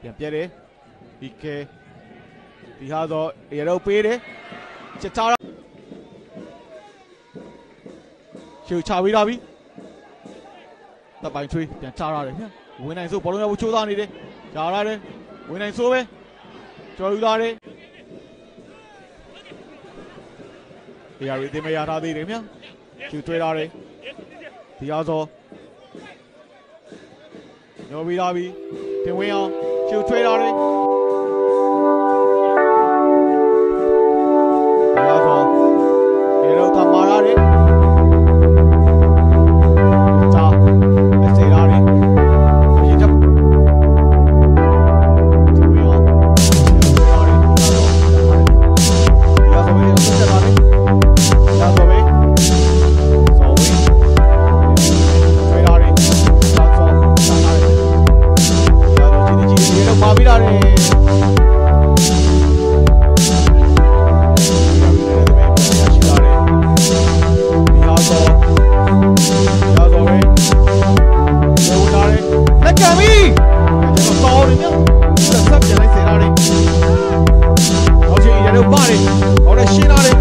ပြန်ပြဲတယ်ဒီကဲဒီဟာတော့ရေတော့ပေးတယ်ချက်ချတာရှူချပြီးလာပြီတပ်ပိုင်ချွေးပြန်ချရတယ်ဗျဝင်နိုင်ဆိုဘောလုံးရဖို့ချိုးသားနေတယ်ကြာရတယ်ဝင်နိုင်ဆိုပဲကျော်ယူလာတယ်ဒီဟာရီတင်မရထားသေးတယ်ဗျရှူထွေးလာတယ်ဒီဟာဆိုညောပြီးလာပြီတင်ဝင်းအောင် ရှူထွေးလာတ ကြီးကြီးတော့ပါပြီးလာတယ်လက်ကမီကျွန်တော်တော်တယ်ညဆက်ဆက်ပြန်လိုက်စေလာတယ်ဟောချင်ရတော့ပါတယ်ဟောလည်းရှင်းလာတယ်